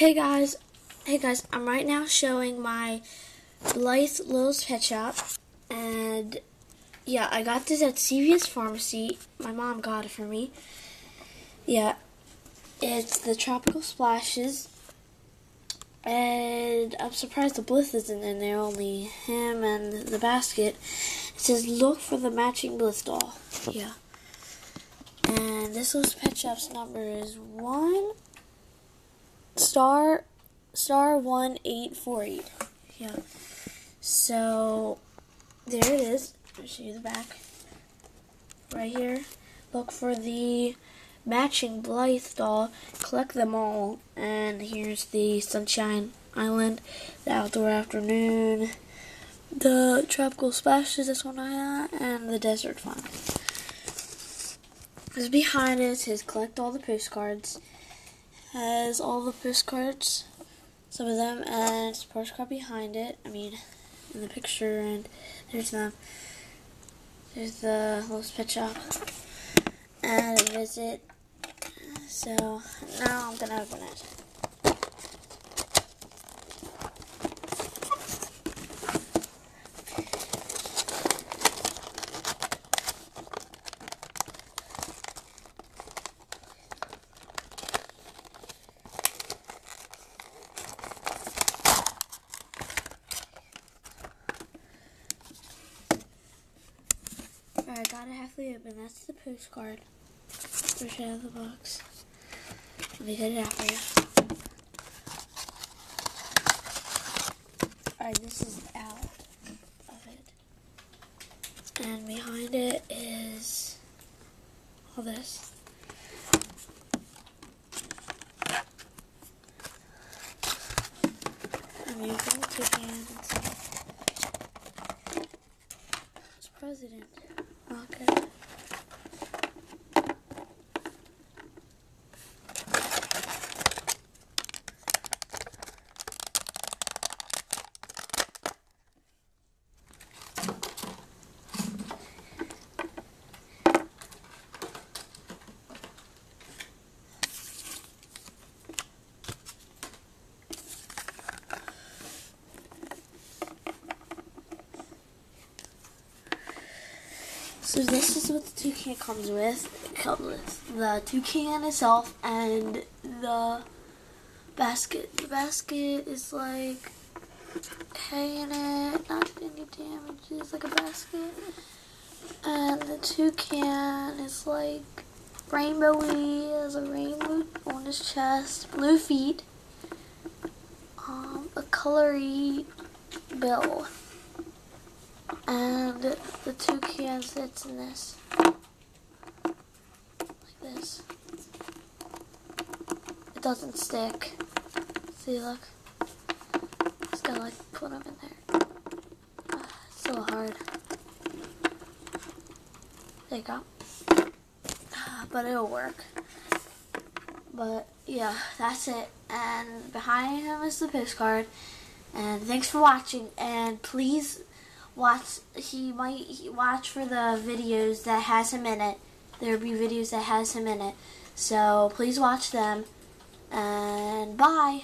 Hey guys, hey guys, I'm right now showing my Blythe Littlest Pet Shop, and yeah, I got this at CVS Pharmacy. My mom got it for me. Yeah, it's the Tropical Splashes, and I'm surprised the Blythe isn't in there, only him and the basket. It says, look for the matching Blythe doll. Yeah. And this little pet shop's number is one star star one eight four eight. Yeah. So there it is. I'll show you the back. Right here. Look for the matching Blythe doll. Collect them all. And here's the Sunshine Island, the Outdoor Afternoon, the Tropical Splashes, this one I have, and the Desert Fun. Because behind it says collect all the postcards has all the postcards, some of them, and it's a postcard behind it. I mean, in the picture, and there's them. There's the little pet shop and a visit. So now I'm gonna open it. I got it halfway open. That's the postcard. Push it out of the box. Let me get it out for you. Alright, this is out of it. And behind it is all this. I'm using two hands. It's president. Okay. So this is what the toucan comes with. It comes with the toucan itself and the basket. The basket is like hay in it, not any damages, like a basket. And the toucan is like rainbowy, has a rainbow on his chest, blue feet, um, a colory bill. And the toucans sits in this. Like this. It doesn't stick. See, look. Just gotta like put them in there. Ah, it's so hard. There you go. Ah, But it'll work. But yeah, that's it. And behind him is the postcard. And thanks for watching. And please watch he might watch for the videos that has him in it. There'll be videos that has him in it. So please watch them and bye